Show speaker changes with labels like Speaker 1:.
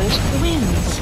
Speaker 1: Edward wins.